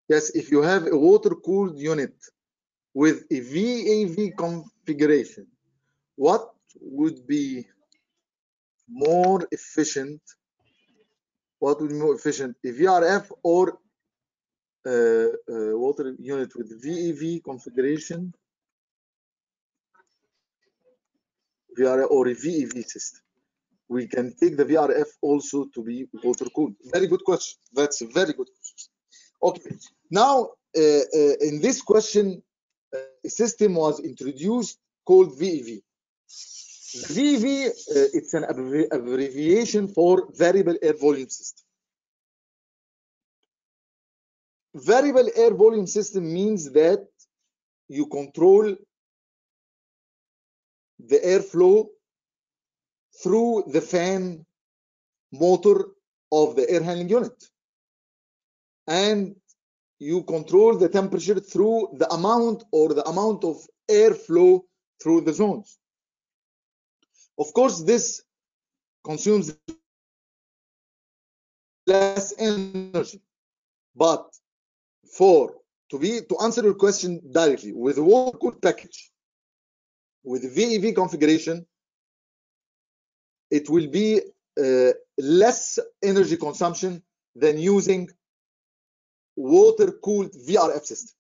Yes, if you have a water-cooled unit with a VAV configuration, what would be more efficient? What would be more efficient, a VRF or water unit with VAV configuration, VRF or a VAV system? we can take the VRF also to be water cooled. Very good question. That's a very good question. Okay, now uh, uh, in this question, uh, a system was introduced called VAV. VAV, uh, it's an abbrevi- abbreviation for variable air volume system. Variable air volume system means that you control the airflow through the fan motor of the air handling unit. And you control the temperature through the amount or the amount of airflow through the zones. Of course, this consumes less energy. But for to be to answer your question directly with cooled package with VAV configuration, it will be uh, less energy consumption than using water cooled VRF system.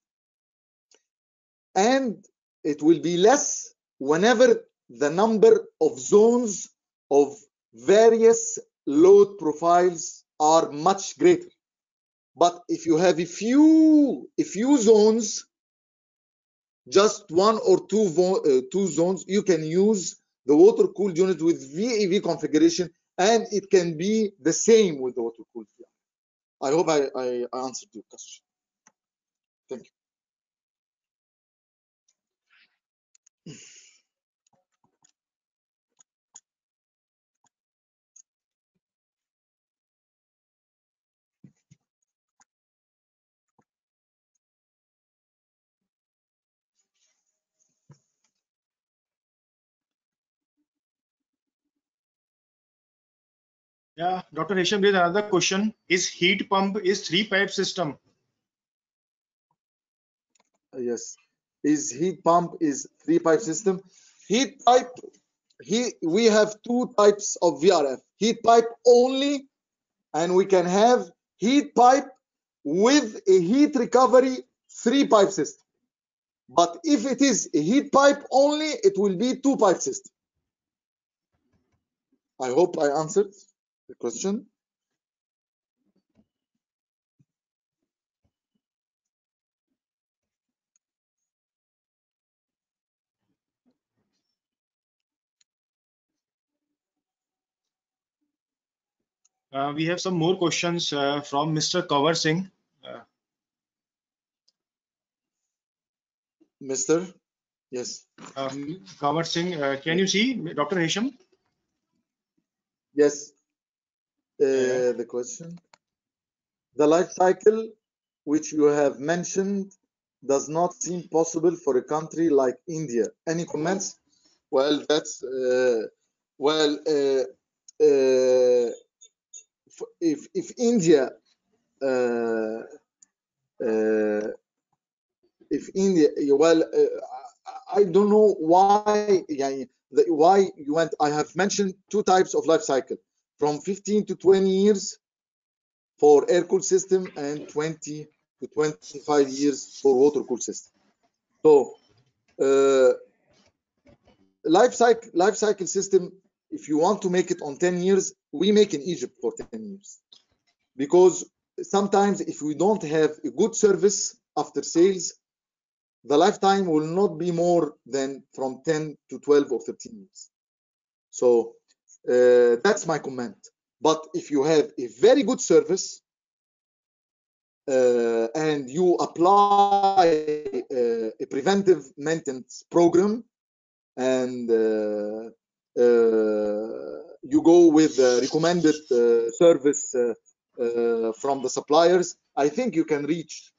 And it will be less whenever the number of zones of various load profiles are much greater. But if you have a few, a few zones, just one or two, uh, two zones, you can use the water cooled unit with VAV configuration, and it can be the same with the water cooled VRF. I hope I, I answered your question. Thank you. Yeah, Dr. Hisham, there's another question. Is heat pump is three pipe system? Yes. Is heat pump is three pipe system? Heat pipe, he, we have two types of VRF. Heat pipe only, and we can have heat pipe with a heat recovery three pipe system. But if it is a heat pipe only, it will be two pipe system. I hope I answered question. Uh, we have some more questions uh, from Mr. Kanwar Singh. Uh, Mister? Yes. um, Kanwar Singh, uh, can you see Dr. Hisham? Yes. Uh, Yeah. the question. The life cycle which you have mentioned does not seem possible for a country like India. Any comments? Well, that's uh, well. Uh, uh, if if India uh, uh, if India, well, uh, I don't know why, why you went. I have mentioned two types of life cycle, from 15 to 20 years for air cooled system and 20 to 25 years for water cooled system. So, uh, life cycle life cycle system. If you want to make it on 10 years, we make in Egypt for 10 years, because sometimes if we don't have a good service after sales, the lifetime will not be more than from 10 to 12 or 13 years. So uh, that's my comment. But if you have a very good service uh, and you apply uh, a preventive maintenance program and uh, uh, you go with the recommended uh, service from the suppliers, I think you can reach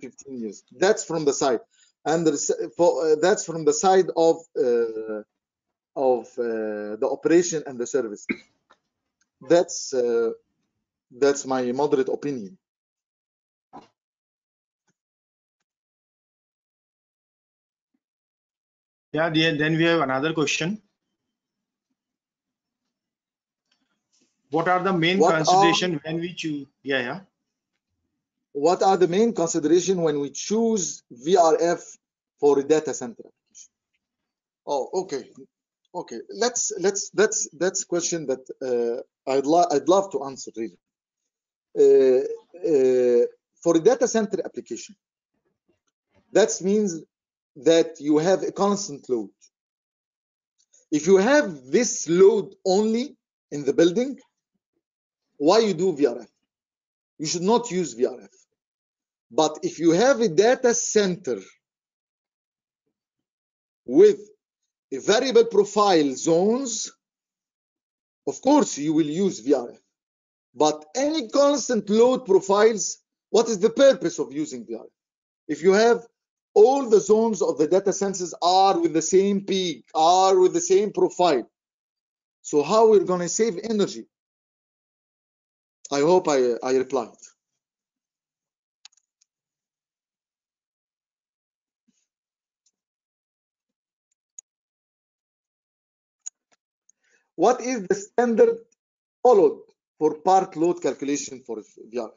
15 years. That's from the side, and for, that's from the side of of uh, the operation and the service. That's uh, that's my moderate opinion. Yeah, then we have another question. what are the main what consideration are, when we choose yeah yeah what are the main consideration when we choose vrf for a data center oh okay okay let's let's that's that's question that uh, i'd love i'd love to answer really uh, uh, for a data center application that means that you have a constant load if you have this load only in the building why you do VRF? You should not use VRF. But if you have a data center with variable profile zones, of course you will use VRF. But any constant load profiles, what is the purpose of using VRF? If you have all the zones of the data centers are with the same peak, are with the same profile. So how we're going to save energy? I hope I, I replied. What is the standard followed for part load calculation for VRF?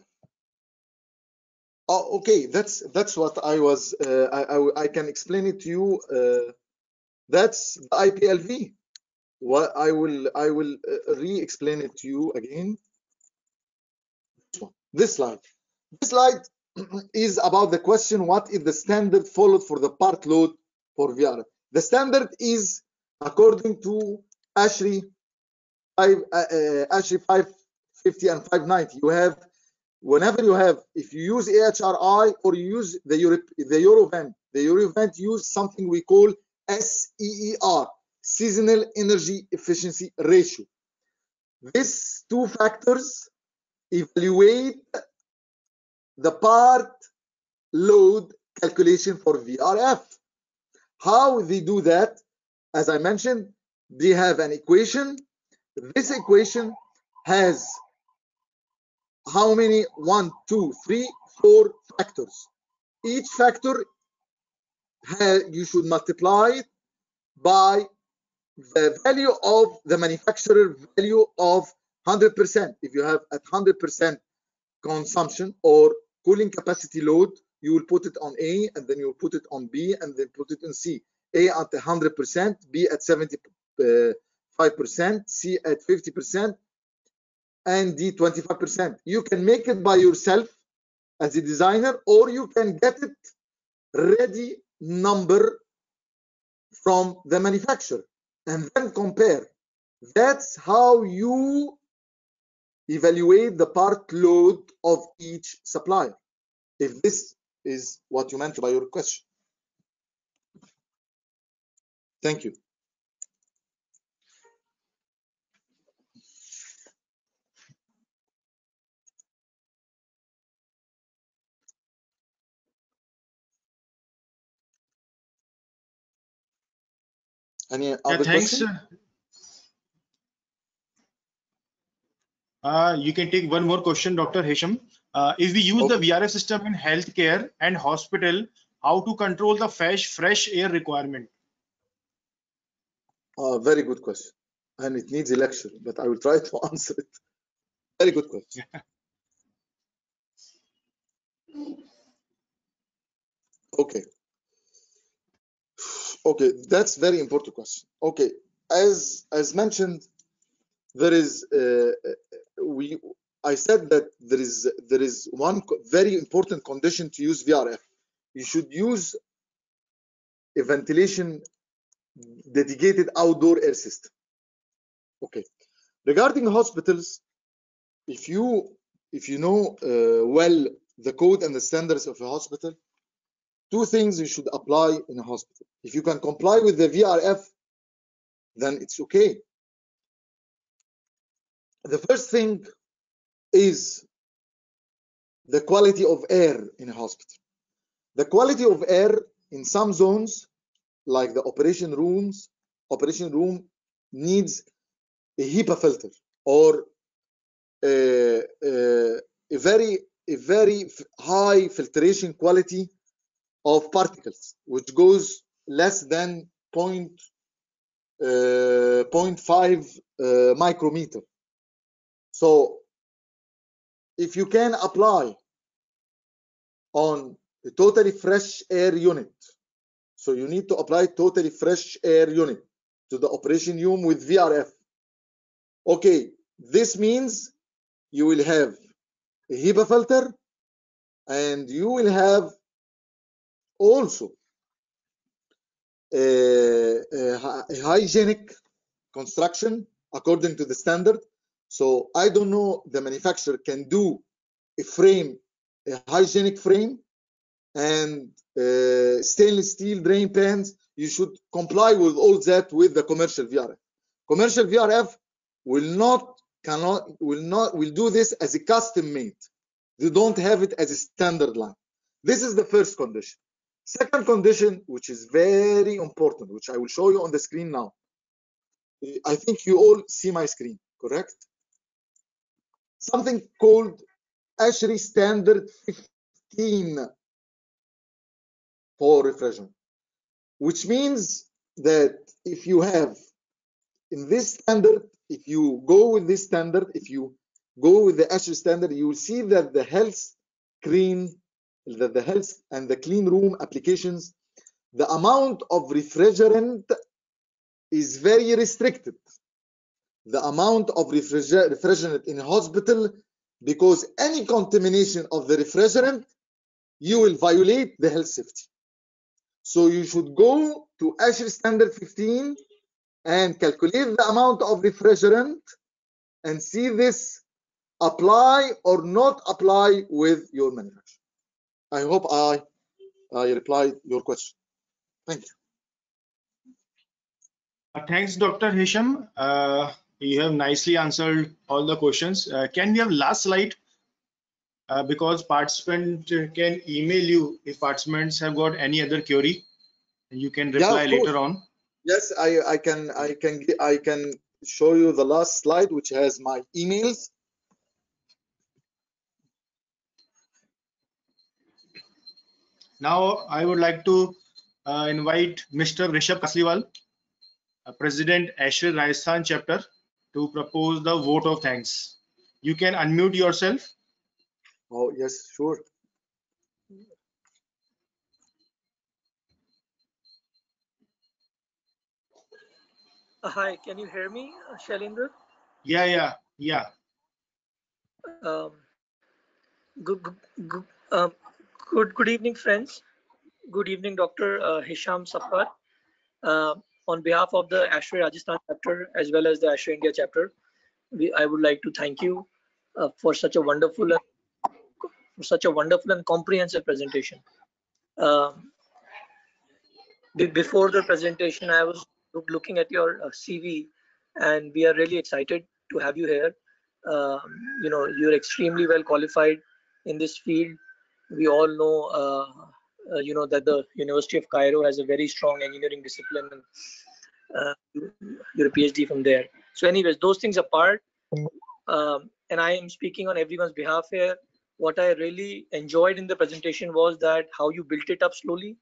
Oh, okay, that's that's what I was. Uh, I, I, I can explain it to you. Uh, that's the IPLV. What I will I will uh, re-explain it to you again this slide. This slide is about the question, what is the standard followed for the part load for VR? The standard is according to ASHRAE 5, uh, uh, ASHRAE 550 and 590. You have, whenever you have, if you use AHRI or you use the, Europe, the Eurovent, the Eurovent use something we call SEER, Seasonal Energy Efficiency Ratio. These two factors evaluate the part load calculation for VRF. How they do that? As I mentioned, they have an equation. This equation has how many? One, two, three, four factors. Each factor you should multiply by the value of the manufacturer value of 100%. If you have at 100% consumption or cooling capacity load, you will put it on A and then you will put it on B and then put it on C. A at 100%, B at Uh, 75%, C at 50%, and D 25%. You can make it by yourself as a designer or you can get it ready number from the manufacturer and then compare. That's how you evaluate the part load of each supplier, if this is what you meant by your question. Thank you. Any other yeah, thanks. Question? Uh, you can take one more question, Dr. Hesham. Uh, if we use okay. the VRF system in healthcare and hospital, how to control the fresh fresh air requirement? Uh, very good question. And it needs a lecture, but I will try to answer it. Very good question. okay. Okay, that's very important question. Okay, as as mentioned, there is uh, we I said that there is there is one very important condition to use VRF. You should use a ventilation dedicated outdoor air system. Okay. Regarding hospitals, if you if you know uh, well the code and the standards of a hospital, two things you should apply in a hospital. If you can comply with the VRF, then it's okay. The first thing is the quality of air in a hospital. The quality of air in some zones, like the operation rooms, operation room needs a HEPA filter or a, a, a very a very high filtration quality of particles, which goes less than point, uh, 0.5 uh, micrometer. So if you can apply on a totally fresh air unit, so you need to apply totally fresh air unit to the operation room with VRF. Okay, this means you will have a HEPA filter and you will have also a, a hy- hygienic construction according to the standard. So I don't know the manufacturer can do a frame, a hygienic frame and uh, stainless steel drain pans. You should comply with all that with the commercial VRF. Commercial VRF will not cannot will not will do this as a custom made. They don't have it as a standard line. This is the first condition. Second condition, which is very important, which I will show you on the screen now. I think you all see my screen, correct? Something called ASHRAE Standard 15 for refrigerant, which means that if you have in this standard, if you go with this standard, if you go with the ASHRAE standard, you will see that the health clean, that the health and the clean room applications, the amount of refrigerant is very restricted. The amount of refriger- refrigerant in hospital, because any contamination of the refrigerant, you will violate the health safety. So you should go to ASHRAE standard 15 and calculate the amount of refrigerant and see this apply or not apply with your manufacturer. I hope I, I replied your question. Thank you. Uh, thanks, Dr. Hisham. Uh, you have nicely answered all the questions. Uh, can we have last slide? Uh, because participant can email you if participants have got any other query. You can reply course. later on. Yes, I, I can I can I can show you the last slide which has my emails. Now, I would like to uh, invite Mr. Rishabh Kasliwal, uh, President ASHRAE Rajasthan chapter, to propose the vote of thanks. You can unmute yourself. Oh yes, sure. Uh, Hi, can you hear me, uh, Shailendra? Yeah, yeah, yeah. Um, good, good, good, um, good, good evening, friends. Good evening, Dr. Uh, Hisham Safar. Uh, on behalf of the ASHRAE Rajasthan chapter as well as the ASHRAE India chapter, we, I would like to thank you uh, for such a wonderful, and, for such a wonderful and comprehensive presentation. Um, before the presentation, I was looking at your uh, CV, and we are really excited to have you here. Um, you know, you're extremely well qualified in this field. We all know, uh, uh, you know, that the University of Cairo has a very strong engineering discipline. And, uh, you're a PhD from there. So, anyways, those things apart, um, and I am speaking on everyone's behalf here. what I really enjoyed in the presentation was that how you built it up slowly.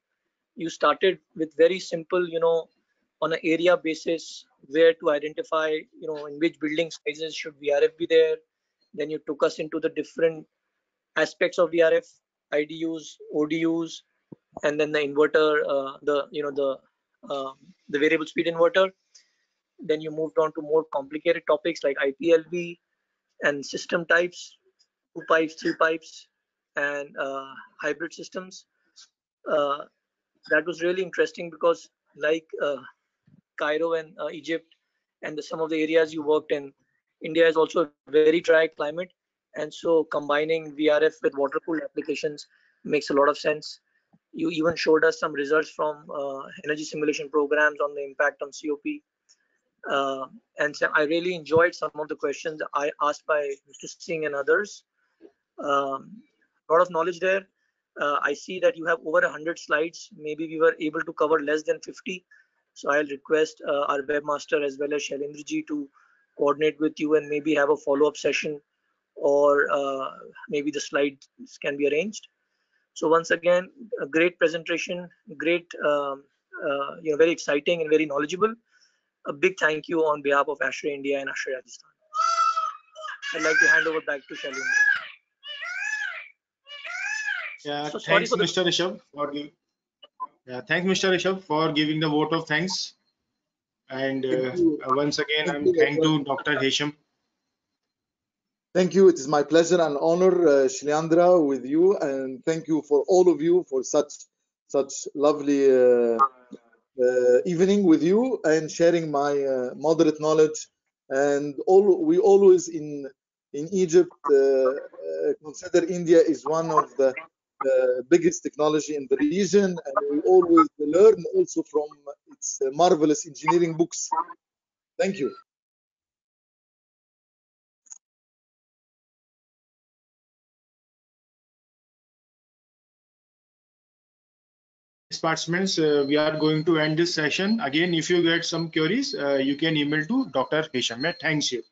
You started with very simple, you know, on an area basis where to identify, you know, in which building sizes should VRF be there. Then you took us into the different aspects of VRF, IDUs, ODUs, and then the inverter, uh, the you know the uh, the variable speed inverter. Then you moved on to more complicated topics like IPLV and system types, two pipes, three pipes, and uh, hybrid systems. Uh, that was really interesting because like uh, Cairo and uh, Egypt and the, some of the areas you worked in, India is also a very dry climate. And so combining VRF with water cooled applications makes a lot of sense. You even showed us some results from uh, energy simulation programs on the impact on COP. Uh, and so I really enjoyed some of the questions I asked by Mr. Singh and others. Um, a lot of knowledge there. Uh, I see that you have over 100 slides. Maybe we were able to cover less than 50. So I'll request uh, our webmaster as well as Shailendra to coordinate with you and maybe have a follow-up session or uh, maybe the slides can be arranged. So once again, a great presentation, great, um, uh, you know, very exciting and very knowledgeable. A big thank you on behalf of ASHRAE India and ASHRAE Rajasthan. I'd like to hand over back to Shailendra. Yeah, So thanks, the- Mr. Rishabh, for the, yeah, thanks, Mr. Rishabh, for giving the vote of thanks. And uh, once again, Thank I'm you. thank to Dr. Hesham. Thank you. It is my pleasure and honor, uh, with you, and thank you for all of you for such such lovely uh, uh, evening with you and sharing my uh, moderate knowledge. And all we always in in Egypt uh, uh, consider India is one of the biggest technology in the region, and we always learn also from its uh, marvelous engineering books. Thank you. Participants, uh, we are going to end this session. Again, if you get some queries, uh, you can email to Dr. Hesham. Yeah, Thanks you.